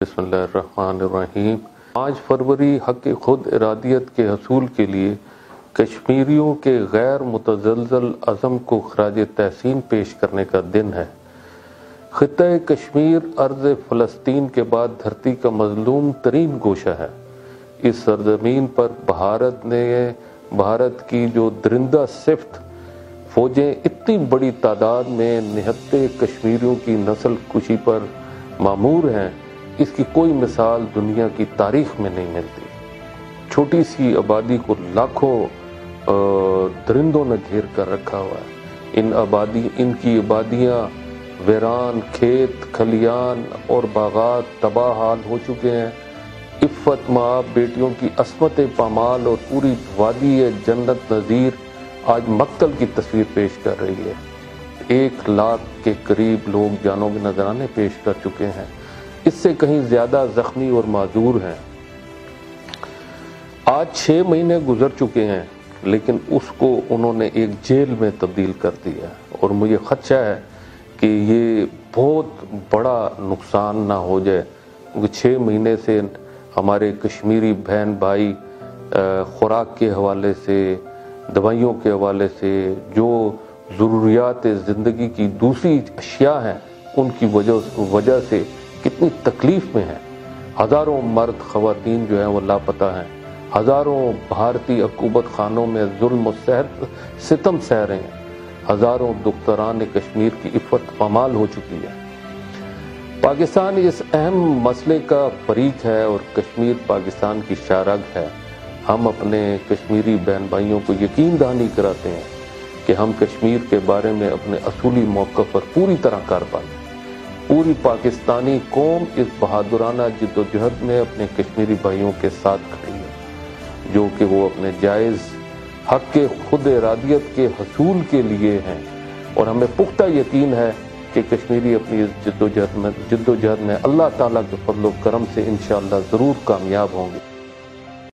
بسم اللہ الرحمن الرحیم۔ پانچ فروری حق خود ارادیت کے حصول کے لیے کشمیریوں کے غیر متزلزل عزم کو خراج تحسین پیش کرنے کا دن ہے۔ خطہ کشمیر ارض فلسطین کے بعد دھرتی کا مظلوم ترین گوشہ ہے۔ اس سرزمین پر بھارت نے بھارت کی جو درندہ صفت فوجیں اتنی بڑی تعداد میں نہتے کشمیریوں کی نسل کشی پر معمور ہیں اس کی کوئی مثال دنیا کی تاریخ میں نہیں ملتی۔ چھوٹی سی آبادی کو لاکھوں درندوں نے گھیر کر رکھا ہوا ہے۔ ان آبادی، ان کی آبادیاں ویران، کھیت، کھلیان اور باغات تباہ حال ہو چکے ہیں۔ عفت ماں بیٹیوں کی عصمت پامال اور پوری وادی جنت نظیر آج مقتل کی تصویر پیش کر رہی ہے۔ ایک لاکھ کے قریب لوگ جانوں کے نظرانے پیش کر چکے ہیں۔ اس سے کہیں زیادہ زخمی اور معذور ہیں۔ آج چھ مہینے گزر چکے ہیں، لیکن اس کو انہوں نے ایک جیل میں تبدیل کر دیا۔ اور مجھے خدشہ ہے کہ یہ بہت بڑا نقصان نہ ہو جائے۔ کیونکہ چھ مہینے سے ہمارے کشمیری بہن بھائی خوراک کے حوالے سے، دوائیوں کے حوالے سے جو ضروریات زندگی کی دوسری اشیاء ہیں، ان کی وجہ وجہ سے کتنی تکلیف میں ہیں۔ ہزاروں مرد خواتین جو ہیں وہ لاپتہ ہیں۔ ہزاروں بھارتی حکومت خانوں میں ظلم و صحت ستم سہ رہے ہیں۔ ہزاروں دختران کشمیر کی عفت پامال ہو چکی ہے۔ پاکستان اس اہم مسئلے کا فریق ہے اور کشمیر پاکستان کی شارگ ہے۔ ہم اپنے کشمیری بہن بھائیوں کو یقین دہانی کراتے ہیں کہ ہم کشمیر کے بارے میں اپنے اصولی موقع پر پوری طرح کار پائیں پوری پاکستانی قوم اس بہادرانہ جد و جہد میں اپنے کشمیری بھائیوں کے ساتھ کھڑی ہے، جو کہ وہ اپنے جائز حق کے خود ارادیت کے حصول کے لیے ہیں۔ اور ہمیں پختہ یقین ہے کہ کشمیری اپنی اس جد و جہد میں جد و جہد میں اللہ تعالیٰ کے فضل و کرم سے انشاءاللہ ضرور کامیاب ہوں گے۔